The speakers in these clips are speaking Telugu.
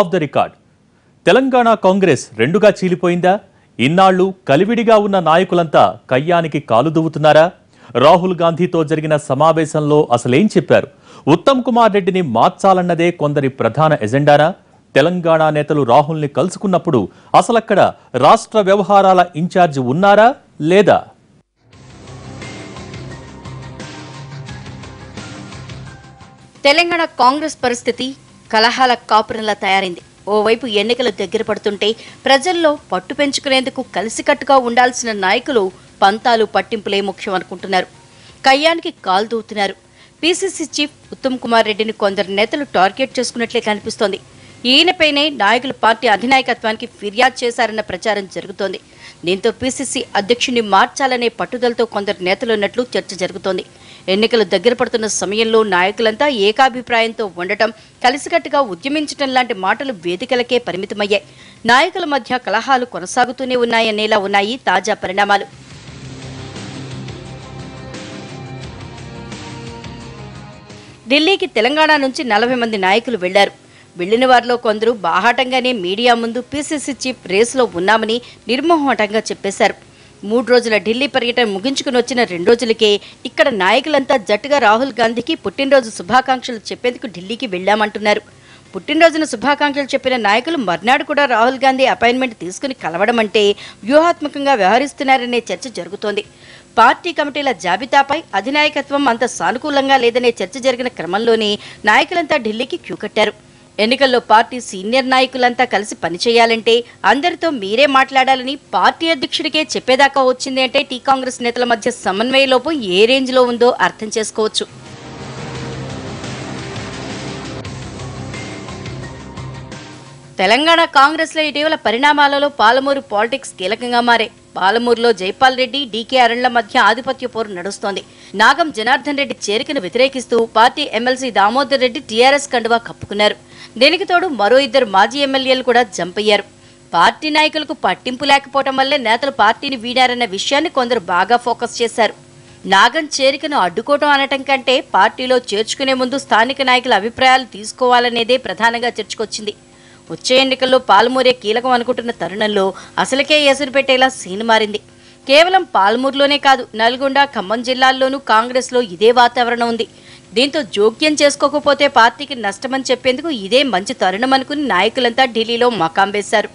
Off the record. Telangana Congress రెండుగా చీలిపోయిందా? ఇన్నాళ్ళు కలివిడిగా ఉన్న నాయకులంతా కయ్యానికి కాలు దువ్వుతున్నారా? రాహుల్ గాంధీతో జరిగిన సమావేశంలో అసలేం చెప్పారు? ఉత్తమ్ కుమార్ రెడ్డిని మార్చాలన్నదే కొందరి ప్రధాన ఎజెండానా? తెలంగాణ నేతలు రాహుల్ని కలుసుకున్నప్పుడు అసలక్కడ రాష్ట్ర వ్యవహారాల ఇన్ఛార్జ్ ఉన్నారా లేదా? తెలంగాణ కాంగ్రెస్ పరిస్థితి కలహాల కాపురంలా తయారైంది. ఓవైపు ఎన్నికలు దగ్గర పడుతుంటే ప్రజల్లో పట్టు పెంచుకునేందుకు కలిసికట్టుగా ఉండాల్సిన నాయకులు పంతాలు పట్టింపులే ముఖ్యం అనుకుంటున్నారు. కయ్యానికి కాలు దూతున్నారు. పీసీసీ చీఫ్ ఉత్తమ్ కుమార్ రెడ్డిని కొందరు నేతలు టార్గెట్ చేసుకున్నట్లే కనిపిస్తోంది. ఈయనపైనే నాయకులు పార్టీ అధినాయకత్వానికి ఫిర్యాదు చేశారన్న ప్రచారం జరుగుతోంది. దీంతో పీసీసీ అధ్యక్షుడిని మార్చాలనే పట్టుదలతో కొందరు నేతలున్నట్లు చర్చ జరుగుతోంది. ఎన్నికలు దగ్గర పడుతున్న సమయంలో నాయకులంతా ఏకాభిప్రాయంతో ఉండటం కలిసికట్టుగా ఉద్యమించటం లాంటి మాటలు వేదికలకే పరిమితమయ్యాయి. నాయకుల మధ్య కలహాలు కొనసాగుతూనే ఉన్నాయనేలా ఉన్నాయి తాజా పరిణామాలు. ఢిల్లీకి తెలంగాణ నుంచి నలభై మంది నాయకులు వెళ్ళారు. వెళ్ళిన వారిలో కొందరు బాహాటంగానే మీడియా ముందు పీసీసీ చీఫ్ రేసులో ఉన్నామని నిర్మోహటంగా చెప్పేశారు. మూడు రోజుల ఢిల్లీ పర్యటన ముగించుకుని వచ్చిన రెండు రోజులకే ఇక్కడ నాయకులంతా జట్టుగా రాహుల్ గాంధీకి పుట్టినరోజు శుభాకాంక్షలు చెప్పేందుకు ఢిల్లీకి వెళ్ళామంటున్నారు పుట్టినరోజున శుభాకాంక్షలు చెప్పిన నాయకులు మర్నాడు కూడా రాహుల్ గాంధీ అపాయింట్మెంట్ తీసుకుని కలవడం అంటే వ్యూహాత్మకంగా వ్యవహరిస్తున్నారనే చర్చ జరుగుతోంది. పార్టీ కమిటీల జాబితాపై అధినాయకత్వం అంత సానుకూలంగా లేదనే చర్చ జరిగిన క్రమంలోనే నాయకులంతా ఢిల్లీకి క్యూ కట్టారు. ఎన్నికల్లో పార్టీ సీనియర్ నాయకులంతా కలిసి పనిచేయాలంటే అందరితో మీరే మాట్లాడాలని పార్టీ అధ్యక్షుడికే చెప్పేదాకా వచ్చింది అంటే టీ కాంగ్రెస్ నేతల మధ్య సమన్వయ లోపం ఏ రేంజ్లో ఉందో అర్థం చేసుకోవచ్చు. తెలంగాణ కాంగ్రెస్లో ఇటీవల పరిణామాలలో పాలమూరు పాలిటిక్స్ కీలకంగా మారే. పాలమూరులో జైపాల్ రెడ్డి డీకే అరణ్ల మధ్య ఆధిపత్య పోరు నడుస్తోంది. నాగం జనార్దన్ రెడ్డి చేరికను వ్యతిరేకిస్తూ party MLC Damodar Reddy TRS కండువా కప్పుకున్నారు. దీనికి తోడు మరో ఇద్దరు మాజీ ఎమ్మెల్యేలు కూడా జంప్ అయ్యారు. పార్టీ నాయకులకు పట్టింపు లేకపోవడం వల్లే నేతలు పార్టీని వీడారన్న విషయాన్ని కొందరు బాగా ఫోకస్ చేశారు. నాగం చేరికను అడ్డుకోవడం అనటం కంటే పార్టీలో చేర్చుకునే ముందు స్థానిక నాయకుల అభిప్రాయాలు తీసుకోవాలనేదే ప్రధానంగా చర్చకొచ్చింది. వచ్చే ఎన్నికల్లో పాల్మూరే కీలకం అనుకుంటున్న తరుణంలో అసలుకే ఎసురు పెట్టేలా సీన్ మారింది. కేవలం పాల్మూరులోనే కాదు నల్గొండ ఖమ్మం జిల్లాల్లోనూ కాంగ్రెస్లో ఇదే వాతావరణం ఉంది. దీంతో జోక్యం చేసుకోకపోతే పార్టీకి నష్టమని చెప్పేందుకు ఇదే మంచి తరుణం అనుకుని నాయకులంతా ఢిల్లీలో మకాం వేశారు.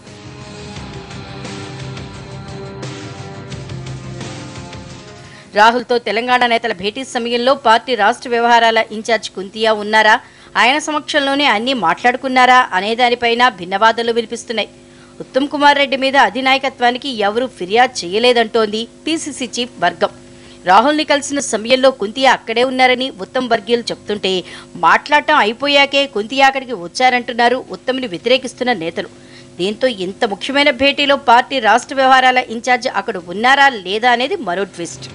రాహుల్తో తెలంగాణ నేతల భేటీ సమయంలో పార్టీ రాష్ట్ర వ్యవహారాల ఇన్ఛార్జ్ కుంతియా ఉన్నారా? ఆయన సమక్షంలోనే అన్నీ మాట్లాడుకున్నారా అనే దానిపైన భిన్నవాదాలు వినిపిస్తున్నాయి. ఉత్తమ్ కుమార్ రెడ్డి మీద అధినాయకత్వానికి ఎవరూ ఫిర్యాదు చేయలేదంటోంది పీసీసీ చీఫ్ వర్గం. రాహుల్ని కలిసిన సమయంలో కుంతియా అక్కడే ఉన్నారని ఉత్తమ్ వర్గీయులు చెప్తుంటే మాట్లాడటం అయిపోయాకే కుంతియా అక్కడికి వచ్చారంటున్నారు ఉత్తమ్ని వ్యతిరేకిస్తున్న నేతలు. దీంతో ఇంత ముఖ్యమైన భేటీలో పార్టీ రాష్ట్ర వ్యవహారాల ఇన్ఛార్జ్ అక్కడ ఉన్నారా లేదా అనేది మరో ట్విస్ట్.